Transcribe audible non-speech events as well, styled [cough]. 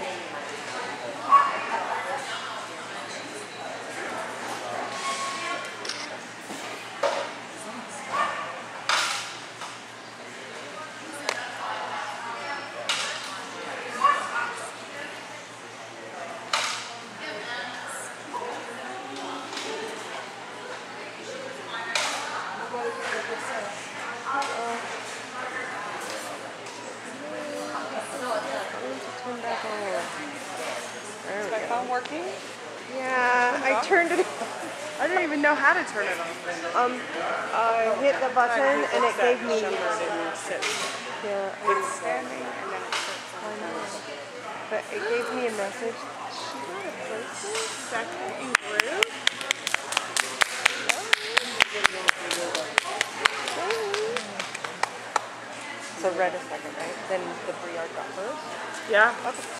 Amen. Working? Yeah, I turned it. [laughs] I didn't even know how to turn it on. Um, I hit the button and it gave me. Shimmered and sits. Yeah, It's standing and then it sits on but it gave me a message. She got a person. Second in group. So red is second, right? Then the Briard got first. Yeah. Okay.